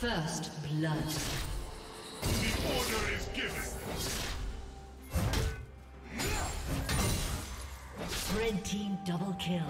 First blood. The order is given. Red team double kill.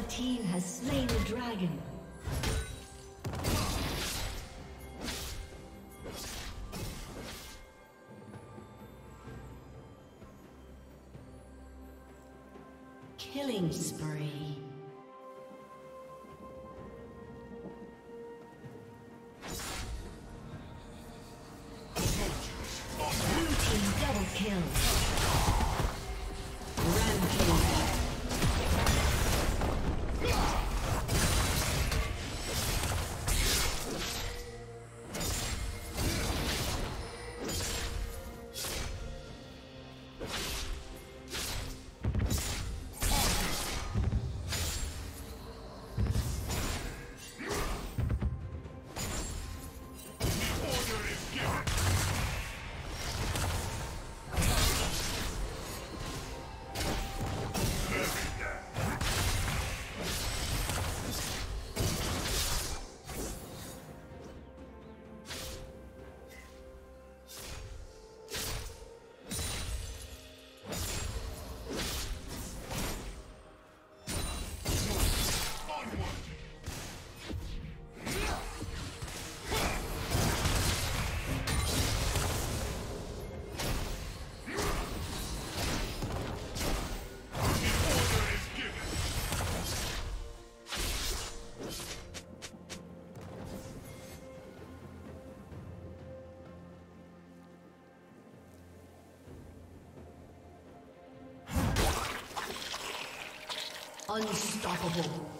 Red team has slain the dragon. Killing spree. Blue team double kill. Rampage. Unstoppable.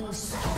Unstoppable.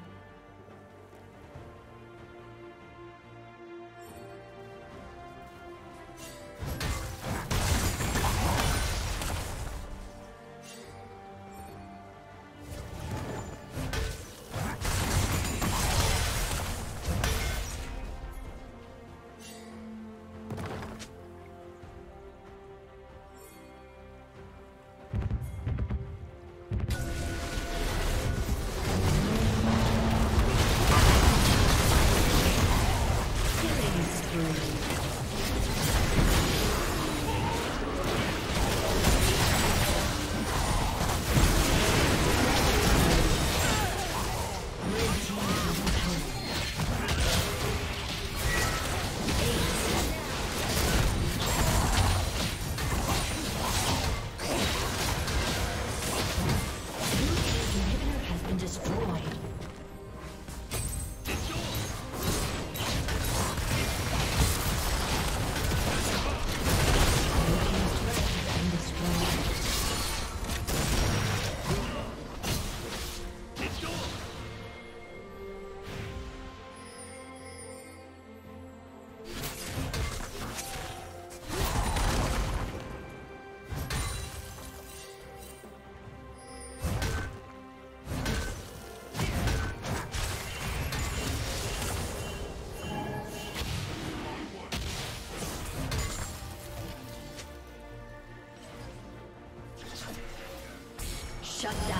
Shut down.